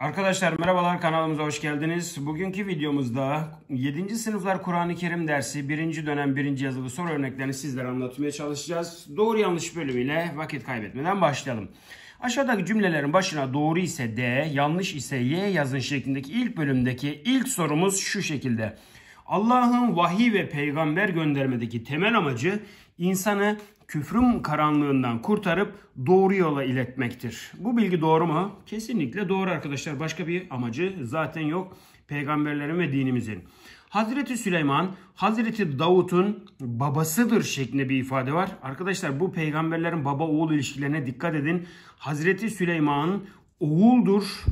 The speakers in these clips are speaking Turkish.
Arkadaşlar merhabalar kanalımıza hoş geldiniz. Bugünkü videomuzda 7. sınıflar Kur'an-ı Kerim dersi 1. dönem 1. yazılı soru örneklerini sizlere anlatmaya çalışacağız. Doğru yanlış bölümüyle vakit kaybetmeden başlayalım. Aşağıdaki cümlelerin başına doğru ise D, yanlış ise Y yazın şeklindeki ilk bölümdeki ilk sorumuz şu şekilde. Allah'ın vahiy ve peygamber göndermedeki temel amacı insanı küfrün karanlığından kurtarıp doğru yola iletmektir. Bu bilgi doğru mu? Kesinlikle doğru arkadaşlar. Başka bir amacı zaten yok peygamberlerin ve dinimizin. Hazreti Süleyman, Hazreti Davut'un babasıdır şeklinde bir ifade var. Arkadaşlar bu peygamberlerin baba oğul ilişkilerine dikkat edin. Hazreti Süleyman oğuldur.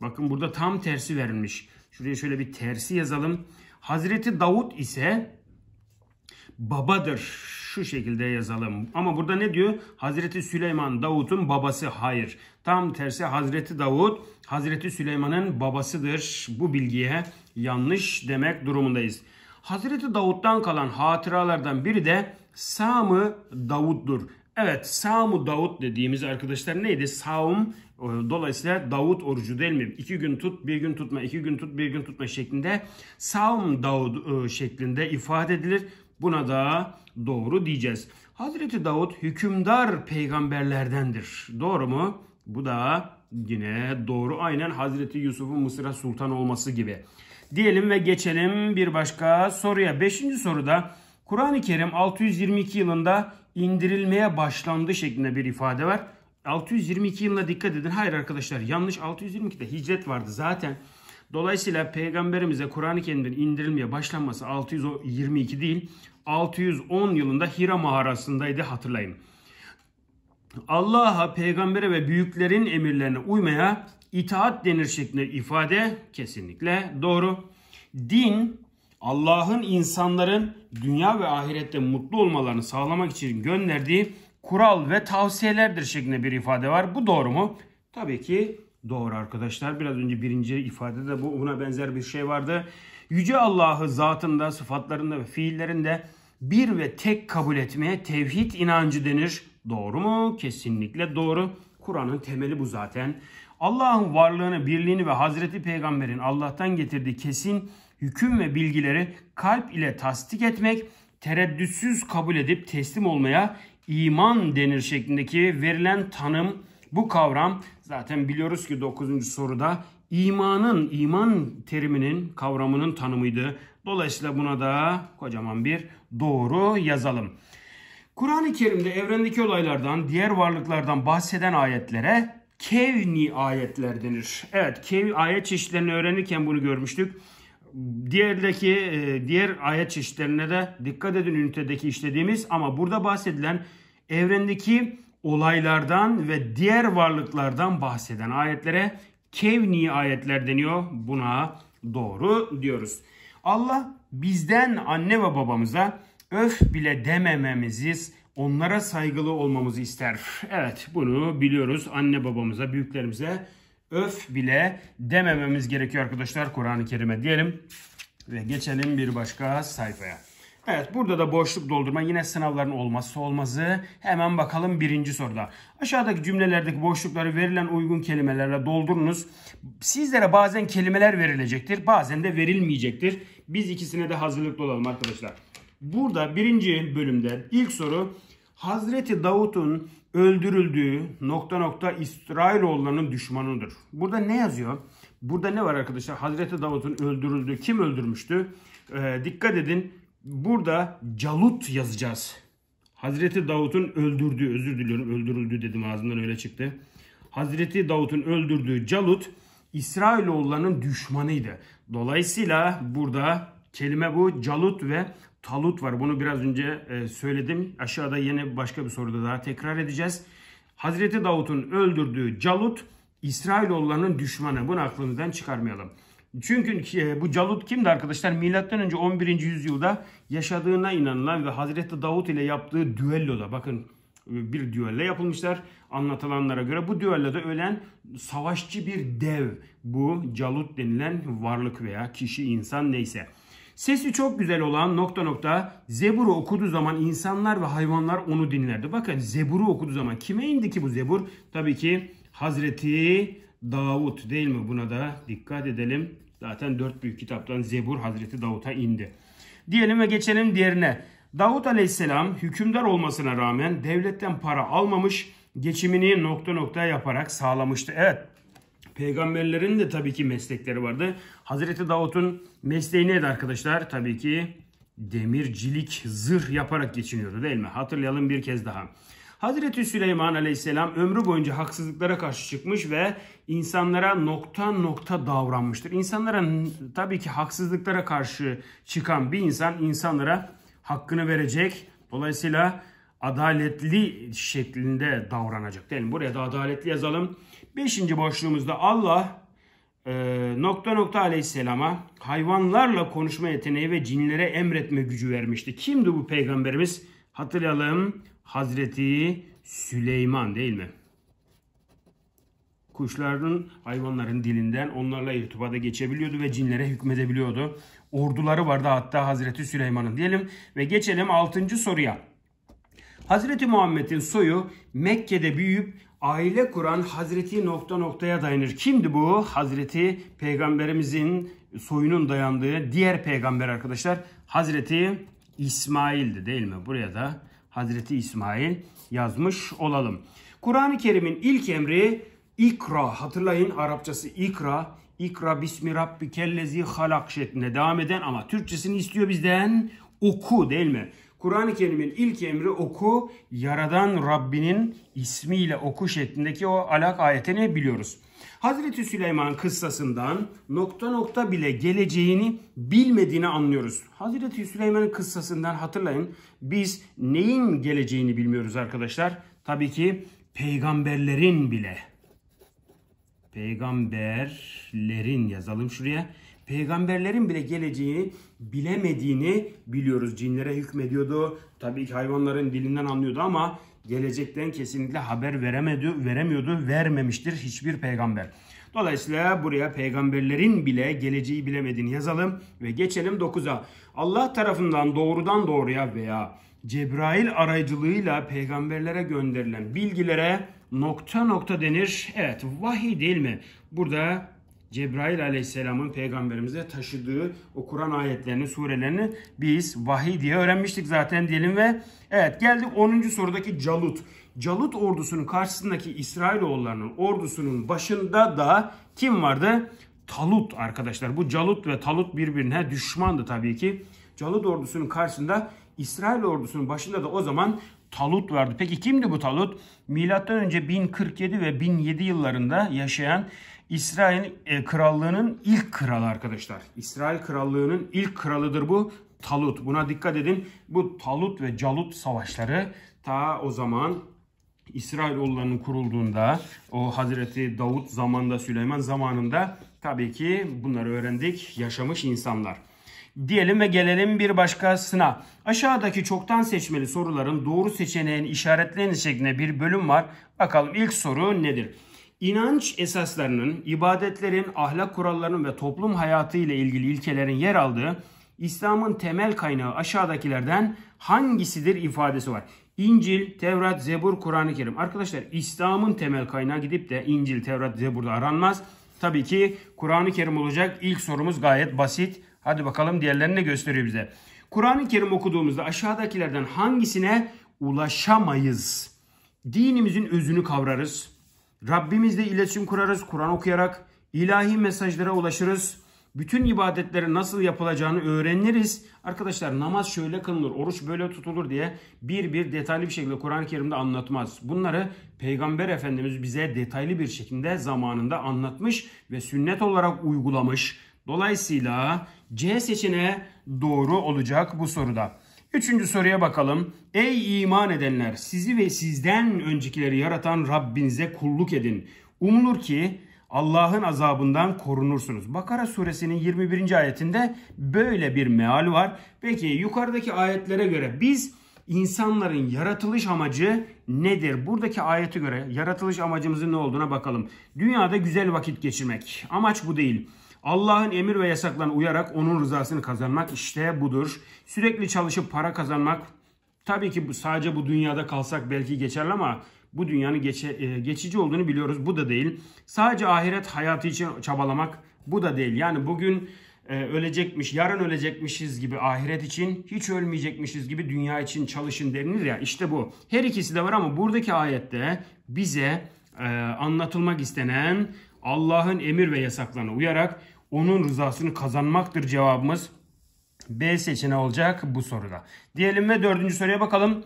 Bakın burada tam tersi verilmiş. Şuraya şöyle bir tersi yazalım. Hazreti Davut ise babadır. Şu şekilde yazalım. Ama burada ne diyor? Hazreti Süleyman Davut'un babası. Hayır. Tam tersi Hazreti Davut Hazreti Süleyman'ın babasıdır. Bu bilgiye yanlış demek durumundayız. Hazreti Davut'tan kalan hatıralardan biri de Sam-ı Davud'dur. Evet Sam-ı Davud dediğimiz arkadaşlar neydi? Saum dolayısıyla Davut orucu değil mi? İki gün tut, bir gün tutma, iki gün tut, bir gün tutma şeklinde Saum Davud şeklinde ifade edilir. Buna da doğru diyeceğiz. Hazreti Davut hükümdar peygamberlerdendir. Doğru mu? Bu da yine doğru. Aynen Hazreti Yusuf'un Mısır'a sultan olması gibi. Diyelim ve geçelim bir başka soruya. Beşinci soruda Kur'an-ı Kerim 622 yılında indirilmeye başlandı şeklinde bir ifade var. 622 yılına dikkat edin. Hayır arkadaşlar yanlış 622'de hicret vardı zaten. Dolayısıyla peygamberimize Kur'an-ı Kerim'den indirilmeye başlanması 622 değil 610 yılında Hira mağarasındaydı hatırlayın. Allah'a, peygambere ve büyüklerin emirlerine uymaya itaat denir şeklinde ifade kesinlikle doğru. Din Allah'ın insanların dünya ve ahirette mutlu olmalarını sağlamak için gönderdiği kural ve tavsiyelerdir şeklinde bir ifade var. Bu doğru mu? Tabii ki doğru arkadaşlar. Biraz önce birinci ifadede bu buna benzer bir şey vardı. Yüce Allah'ı zatında, sıfatlarında ve fiillerinde bir ve tek kabul etmeye tevhid inancı denir. Doğru mu? Kesinlikle doğru. Kur'an'ın temeli bu zaten. Allah'ın varlığını, birliğini ve Hazreti Peygamber'in Allah'tan getirdiği kesin hüküm ve bilgileri kalp ile tasdik etmek, tereddütsüz kabul edip teslim olmaya iman denir şeklindeki verilen tanım bu kavram zaten biliyoruz ki 9. soruda imanın, iman teriminin kavramının tanımıydı. Dolayısıyla buna da kocaman bir doğru yazalım. Kur'an-ı Kerim'de evrendeki olaylardan, diğer varlıklardan bahseden ayetlere kevni ayetler denir. Evet, kev ayet çeşitlerini öğrenirken bunu görmüştük. Diğerdeki e, diğer ayet çeşitlerine de dikkat edin ünitedeki işlediğimiz ama burada bahsedilen evrendeki olaylardan ve diğer varlıklardan bahseden ayetlere kevni ayetler deniyor. Buna doğru diyoruz. Allah bizden anne ve babamıza öf bile demememizi, onlara saygılı olmamızı ister. Evet bunu biliyoruz. Anne babamıza, büyüklerimize öf bile demememiz gerekiyor arkadaşlar Kur'an-ı Kerim'e diyelim. Ve geçelim bir başka sayfaya. Evet burada da boşluk doldurma yine sınavların olmazsa olmazı. Hemen bakalım birinci soruda. Aşağıdaki cümlelerdeki boşlukları verilen uygun kelimelerle doldurunuz. Sizlere bazen kelimeler verilecektir bazen de verilmeyecektir. Biz ikisine de hazırlıklı olalım arkadaşlar. Burada birinci bölümde ilk soru Hazreti Davut'un öldürüldüğü nokta nokta İsrailoğullarının düşmanıdır. Burada ne yazıyor? Burada ne var arkadaşlar? Hazreti Davut'un öldürüldüğü kim öldürmüştü? Ee, dikkat edin burada Calut yazacağız. Hazreti Davut'un öldürdüğü, özür diliyorum öldürüldü dedim ağzımdan öyle çıktı. Hazreti Davut'un öldürdüğü Calut İsrailoğullarının düşmanıydı. Dolayısıyla burada kelime bu Calut ve Talut var. Bunu biraz önce e, söyledim. Aşağıda yine başka bir soruda daha tekrar edeceğiz. Hazreti Davut'un öldürdüğü Calut İsrailoğullarının düşmanı. Bunu aklımızdan çıkarmayalım. Çünkü e, bu Calut kimdi arkadaşlar? Milattan önce 11. yüzyılda yaşadığına inanılan ve Hazreti Davut ile yaptığı düelloda bakın e, bir düello yapılmışlar anlatılanlara göre. Bu düelloda ölen savaşçı bir dev bu Calut denilen varlık veya kişi insan neyse. Sesi çok güzel olan nokta nokta Zebur'u okuduğu zaman insanlar ve hayvanlar onu dinlerdi. Bakın Zebur'u okuduğu zaman kime indi ki bu Zebur? Tabii ki Hazreti Davut değil mi? Buna da dikkat edelim. Zaten dört büyük kitaptan Zebur Hazreti Davut'a indi. Diyelim ve geçelim diğerine. Davut Aleyhisselam hükümdar olmasına rağmen devletten para almamış, geçimini nokta nokta yaparak sağlamıştı. Evet, peygamberlerin de tabii ki meslekleri vardı. Hazreti Davut'un mesleği neydi arkadaşlar? Tabii ki demircilik, zırh yaparak geçiniyordu değil mi? Hatırlayalım bir kez daha. Hazreti Süleyman Aleyhisselam ömrü boyunca haksızlıklara karşı çıkmış ve insanlara nokta nokta davranmıştır. İnsanlara tabii ki haksızlıklara karşı çıkan bir insan insanlara hakkını verecek. Dolayısıyla adaletli şeklinde davranacak değil? Buraya da adaletli yazalım. Beşinci boşluğumuzda Allah e, nokta nokta aleyhisselama hayvanlarla konuşma yeteneği ve cinlere emretme gücü vermişti. Kimdi bu peygamberimiz? Hatırlayalım Hazreti Süleyman değil mi? Kuşların, hayvanların dilinden onlarla irtibata geçebiliyordu ve cinlere hükmedebiliyordu. Orduları vardı hatta Hazreti Süleyman'ın diyelim ve geçelim 6. soruya. Hazreti Muhammed'in soyu Mekke'de büyüyüp aile kuran Hazreti nokta noktaya dayanır. Kimdi bu? Hazreti Peygamberimizin soyunun dayandığı diğer peygamber arkadaşlar. Hazreti İsmail'di değil mi? Buraya da Hazreti İsmail yazmış olalım. Kur'an-ı Kerim'in ilk emri ikra. Hatırlayın Arapçası ikra. İkra bismi rabbikellezi halak şeklinde devam eden ama Türkçesini istiyor bizden oku değil mi? Kur'an-ı Kerim'in ilk emri oku, yaradan Rabbinin ismiyle oku şeklindeki o alak ayetini biliyoruz. Hazreti Süleyman kıssasından nokta nokta bile geleceğini bilmediğini anlıyoruz. Hazreti Süleyman'ın kıssasından hatırlayın biz neyin geleceğini bilmiyoruz arkadaşlar. Tabii ki peygamberlerin bile. Peygamberlerin yazalım şuraya. Peygamberlerin bile geleceğini bilemediğini biliyoruz. Cinlere hükmediyordu. Tabii ki hayvanların dilinden anlıyordu ama gelecekten kesinlikle haber veremedi, veremiyordu, vermemiştir hiçbir peygamber. Dolayısıyla buraya peygamberlerin bile geleceği bilemediğini yazalım ve geçelim 9'a. Allah tarafından doğrudan doğruya veya Cebrail aracılığıyla peygamberlere gönderilen bilgilere nokta nokta denir. Evet vahiy değil mi? Burada Cebrail aleyhisselamın peygamberimize taşıdığı o Kur'an ayetlerini, surelerini biz vahiy diye öğrenmiştik zaten diyelim ve evet geldik 10. sorudaki Calut. Calut ordusunun karşısındaki İsrailoğullarının ordusunun başında da kim vardı? Talut arkadaşlar. Bu Calut ve Talut birbirine düşmandı tabii ki. Calut ordusunun karşısında İsrail ordusunun başında da o zaman Talut vardı. Peki kimdi bu Talut? Milattan önce 1047 ve 1007 yıllarında yaşayan İsrail e, krallığının ilk kralı arkadaşlar. İsrail krallığının ilk kralıdır bu Talut. Buna dikkat edin. Bu Talut ve Calut savaşları ta o zaman İsrailoğullarının kurulduğunda o Hazreti Davut zamanında Süleyman zamanında tabii ki bunları öğrendik yaşamış insanlar. Diyelim ve gelelim bir başkasına. Aşağıdaki çoktan seçmeli soruların doğru seçeneğin işaretleniş şeklinde bir bölüm var. Bakalım ilk soru nedir? İnanç esaslarının, ibadetlerin, ahlak kurallarının ve toplum hayatı ile ilgili ilkelerin yer aldığı İslam'ın temel kaynağı aşağıdakilerden hangisidir ifadesi var. İncil, Tevrat, Zebur, Kur'an-ı Kerim. Arkadaşlar İslam'ın temel kaynağı gidip de İncil, Tevrat, Zebur'da aranmaz. Tabii ki Kur'an-ı Kerim olacak. İlk sorumuz gayet basit. Hadi bakalım diğerlerini ne gösteriyor bize. Kur'an-ı Kerim okuduğumuzda aşağıdakilerden hangisine ulaşamayız? Dinimizin özünü kavrarız. Rabbimizle iletişim kurarız Kur'an okuyarak. ilahi mesajlara ulaşırız. Bütün ibadetlerin nasıl yapılacağını öğreniriz. Arkadaşlar namaz şöyle kılınır, oruç böyle tutulur diye bir bir detaylı bir şekilde Kur'an-ı Kerim'de anlatmaz. Bunları Peygamber Efendimiz bize detaylı bir şekilde zamanında anlatmış ve sünnet olarak uygulamış. Dolayısıyla C seçeneği doğru olacak bu soruda. Üçüncü soruya bakalım. Ey iman edenler sizi ve sizden öncekileri yaratan Rabbinize kulluk edin. Umulur ki Allah'ın azabından korunursunuz. Bakara suresinin 21. ayetinde böyle bir meal var. Peki yukarıdaki ayetlere göre biz insanların yaratılış amacı nedir? Buradaki ayete göre yaratılış amacımızın ne olduğuna bakalım. Dünyada güzel vakit geçirmek. Amaç bu değil. Allah'ın emir ve yasaklarına uyarak onun rızasını kazanmak işte budur. Sürekli çalışıp para kazanmak tabii ki sadece bu dünyada kalsak belki geçerli ama bu dünyanın geçe, e, geçici olduğunu biliyoruz. Bu da değil. Sadece ahiret hayatı için çabalamak bu da değil. Yani bugün e, ölecekmiş, yarın ölecekmişiz gibi ahiret için, hiç ölmeyecekmişiz gibi dünya için çalışın denilir ya. İşte bu. Her ikisi de var ama buradaki ayette bize e, anlatılmak istenen Allah'ın emir ve yasaklarına uyarak onun rızasını kazanmaktır cevabımız. B seçeneği olacak bu soruda. Diyelim ve dördüncü soruya bakalım.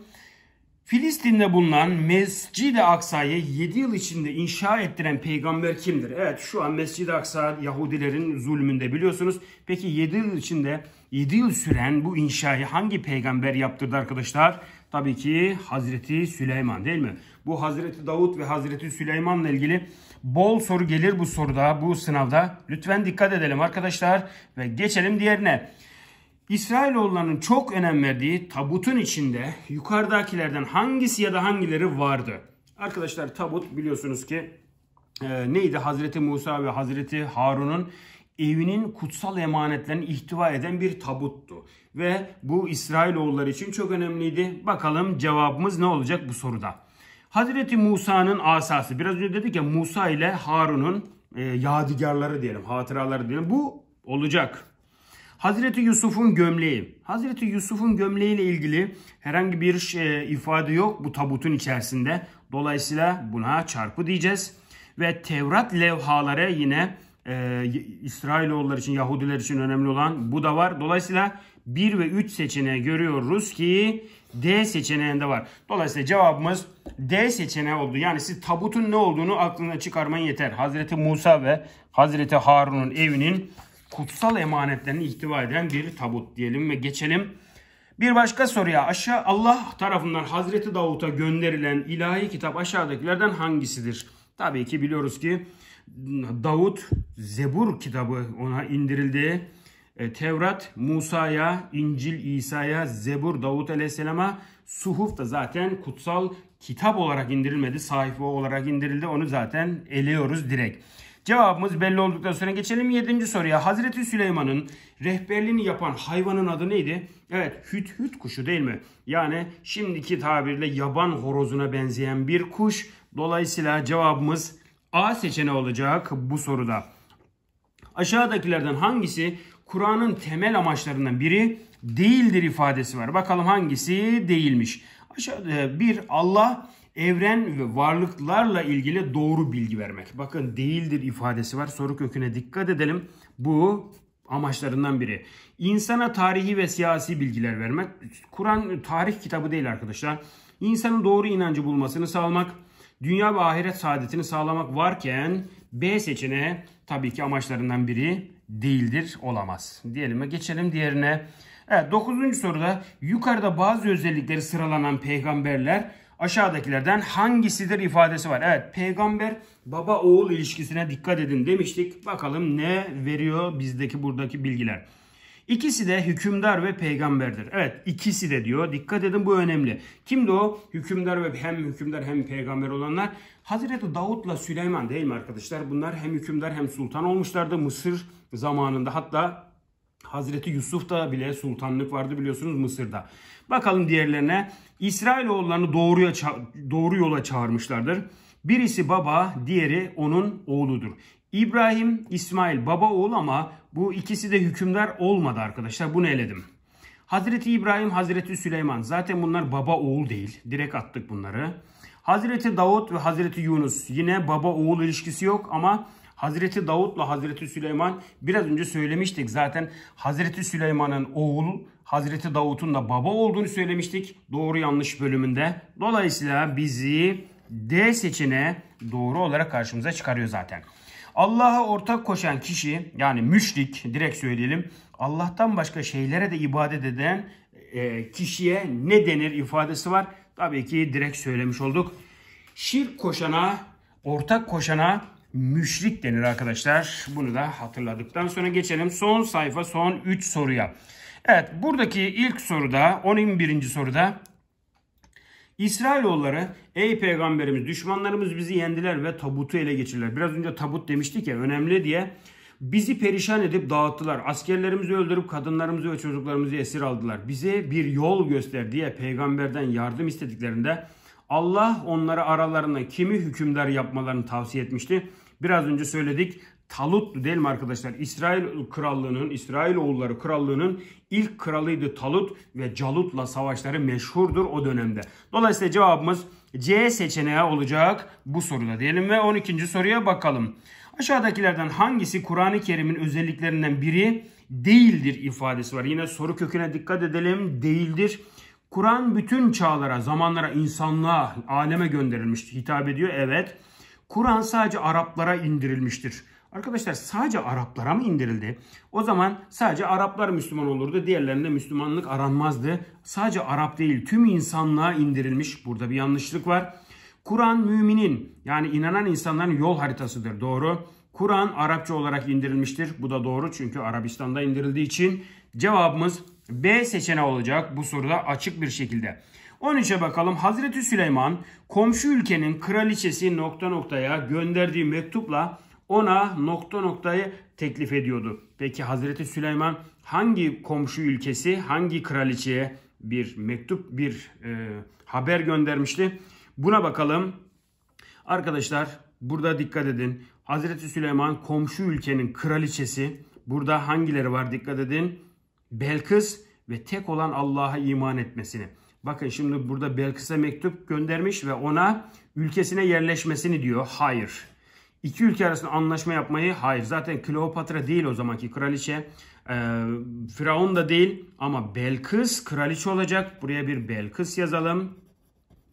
Filistin'de bulunan Mescid-i Aksa'yı 7 yıl içinde inşa ettiren peygamber kimdir? Evet şu an Mescid-i Aksa Yahudilerin zulmünde biliyorsunuz. Peki 7 yıl içinde 7 yıl süren bu inşayı hangi peygamber yaptırdı arkadaşlar? Tabii ki Hazreti Süleyman değil mi? Bu Hazreti Davut ve Hazreti Süleyman'la ilgili bol soru gelir bu soruda, bu sınavda. Lütfen dikkat edelim arkadaşlar ve geçelim diğerine. İsrailoğullarının çok önem verdiği tabutun içinde yukarıdakilerden hangisi ya da hangileri vardı? Arkadaşlar tabut biliyorsunuz ki e, neydi? Hazreti Musa ve Hazreti Harun'un evinin kutsal emanetlerini ihtiva eden bir tabuttu. Ve bu İsrailoğulları için çok önemliydi. Bakalım cevabımız ne olacak bu soruda? Hazreti Musa'nın asası. Biraz önce dedik ya Musa ile Harun'un e, yadigarları diyelim, hatıraları diyelim. Bu olacak. Hazreti Yusuf'un gömleği. Hazreti Yusuf'un gömleği ile ilgili herhangi bir şey, ifade yok bu tabutun içerisinde. Dolayısıyla buna çarpı diyeceğiz. Ve Tevrat levhaları yine e, İsrailoğulları için, Yahudiler için önemli olan bu da var. Dolayısıyla 1 ve 3 seçeneği görüyoruz ki D seçeneğinde var. Dolayısıyla cevabımız D seçeneği oldu. Yani siz tabutun ne olduğunu aklına çıkarmayın yeter. Hazreti Musa ve Hazreti Harun'un evinin kutsal emanetlerini ihtiva eden bir tabut diyelim ve geçelim. Bir başka soruya aşağı Allah tarafından Hazreti Davut'a gönderilen ilahi kitap aşağıdakilerden hangisidir? Tabii ki biliyoruz ki Davut Zebur kitabı ona indirildi. E, Tevrat Musa'ya, İncil İsa'ya, Zebur Davut Aleyhisselam'a, Suhuf da zaten kutsal kitap olarak indirilmedi. Sayfa olarak indirildi. Onu zaten eliyoruz direkt. Cevabımız belli olduktan sonra geçelim 7. soruya. Hazreti Süleyman'ın rehberliğini yapan hayvanın adı neydi? Evet hüt hüt kuşu değil mi? Yani şimdiki tabirle yaban horozuna benzeyen bir kuş. Dolayısıyla cevabımız A seçeneği olacak bu soruda. Aşağıdakilerden hangisi Kur'an'ın temel amaçlarından biri değildir ifadesi var. Bakalım hangisi değilmiş. Aşağıda bir Allah evren ve varlıklarla ilgili doğru bilgi vermek. Bakın değildir ifadesi var. Soru köküne dikkat edelim. Bu amaçlarından biri. İnsana tarihi ve siyasi bilgiler vermek. Kur'an tarih kitabı değil arkadaşlar. İnsanın doğru inancı bulmasını sağlamak, dünya ve ahiret saadetini sağlamak varken B seçeneği tabii ki amaçlarından biri değildir, olamaz. Diyelim geçelim diğerine. Evet 9. soruda yukarıda bazı özellikleri sıralanan peygamberler aşağıdakilerden hangisidir ifadesi var. Evet peygamber baba oğul ilişkisine dikkat edin demiştik. Bakalım ne veriyor bizdeki buradaki bilgiler. İkisi de hükümdar ve peygamberdir. Evet ikisi de diyor. Dikkat edin bu önemli. Kimdi o? Hükümdar ve hem hükümdar hem peygamber olanlar. Hazreti Davut'la Süleyman değil mi arkadaşlar? Bunlar hem hükümdar hem sultan olmuşlardı Mısır zamanında. Hatta Hazreti Yusuf da bile sultanlık vardı biliyorsunuz Mısır'da. Bakalım diğerlerine. İsrailoğullarını doğruya doğru yola çağırmışlardır. Birisi baba, diğeri onun oğludur. İbrahim, İsmail baba oğul ama bu ikisi de hükümdar olmadı arkadaşlar. Bunu eledim. Hazreti İbrahim, Hazreti Süleyman. Zaten bunlar baba oğul değil. Direkt attık bunları. Hazreti Davut ve Hazreti Yunus. Yine baba oğul ilişkisi yok ama Hazreti Davut'la Hazreti Süleyman biraz önce söylemiştik. Zaten Hazreti Süleyman'ın oğul Hazreti Davut'un da baba olduğunu söylemiştik. Doğru yanlış bölümünde. Dolayısıyla bizi D seçeneği doğru olarak karşımıza çıkarıyor zaten. Allah'a ortak koşan kişi yani müşrik direkt söyleyelim. Allah'tan başka şeylere de ibadet eden e, kişiye ne denir ifadesi var. Tabii ki direkt söylemiş olduk. Şirk koşana, ortak koşana müşrik denir arkadaşlar. Bunu da hatırladıktan sonra geçelim son sayfa son 3 soruya. Evet buradaki ilk soruda 11. soruda İsrailoğulları ey peygamberimiz düşmanlarımız bizi yendiler ve tabutu ele geçirdiler. Biraz önce tabut demiştik ya önemli diye. Bizi perişan edip dağıttılar. Askerlerimizi öldürüp kadınlarımızı ve çocuklarımızı esir aldılar. Bize bir yol göster diye peygamberden yardım istediklerinde Allah onlara aralarında kimi hükümdar yapmalarını tavsiye etmişti. Biraz önce söyledik. Talut'tu değil mi arkadaşlar? İsrail krallığının, İsrail oğulları krallığının ilk kralıydı Talut ve Calut'la savaşları meşhurdur o dönemde. Dolayısıyla cevabımız C seçeneği olacak bu soruda diyelim ve 12. soruya bakalım. Aşağıdakilerden hangisi Kur'an-ı Kerim'in özelliklerinden biri değildir ifadesi var. Yine soru köküne dikkat edelim. Değildir. Kur'an bütün çağlara, zamanlara, insanlığa, aleme gönderilmiştir. Hitap ediyor. Evet. Kur'an sadece Araplara indirilmiştir. Arkadaşlar sadece Araplara mı indirildi? O zaman sadece Araplar Müslüman olurdu. Diğerlerinde Müslümanlık aranmazdı. Sadece Arap değil tüm insanlığa indirilmiş. Burada bir yanlışlık var. Kur'an müminin yani inanan insanların yol haritasıdır. Doğru. Kur'an Arapça olarak indirilmiştir. Bu da doğru çünkü Arabistan'da indirildiği için cevabımız B seçeneği olacak bu soruda açık bir şekilde. 13'e bakalım. Hazreti Süleyman komşu ülkenin kraliçesi nokta noktaya gönderdiği mektupla ona nokta noktayı teklif ediyordu. Peki Hazreti Süleyman hangi komşu ülkesi, hangi kraliçeye bir mektup, bir e, haber göndermişti? Buna bakalım. Arkadaşlar burada dikkat edin. Hazreti Süleyman komşu ülkenin kraliçesi. Burada hangileri var dikkat edin. Belkıs ve tek olan Allah'a iman etmesini. Bakın şimdi burada Belkıs'a mektup göndermiş ve ona ülkesine yerleşmesini diyor. Hayır. İki ülke arasında anlaşma yapmayı hayır. Zaten Kleopatra değil o zamanki kraliçe. Ee, Firavun da değil ama Belkıs kraliçe olacak. Buraya bir Belkıs yazalım.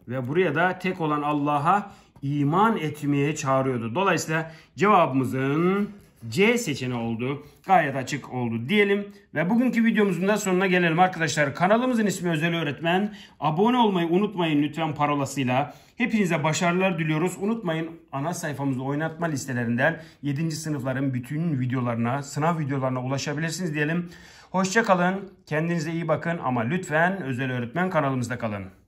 Ve buraya da tek olan Allah'a iman etmeye çağırıyordu. Dolayısıyla cevabımızın C seçeneği oldu. Gayet açık oldu diyelim. Ve bugünkü videomuzun da sonuna gelelim arkadaşlar. Kanalımızın ismi Özel Öğretmen. Abone olmayı unutmayın lütfen parolasıyla. Hepinize başarılar diliyoruz. Unutmayın ana sayfamızda oynatma listelerinden 7. sınıfların bütün videolarına, sınav videolarına ulaşabilirsiniz diyelim. Hoşçakalın. Kendinize iyi bakın ama lütfen Özel Öğretmen kanalımızda kalın.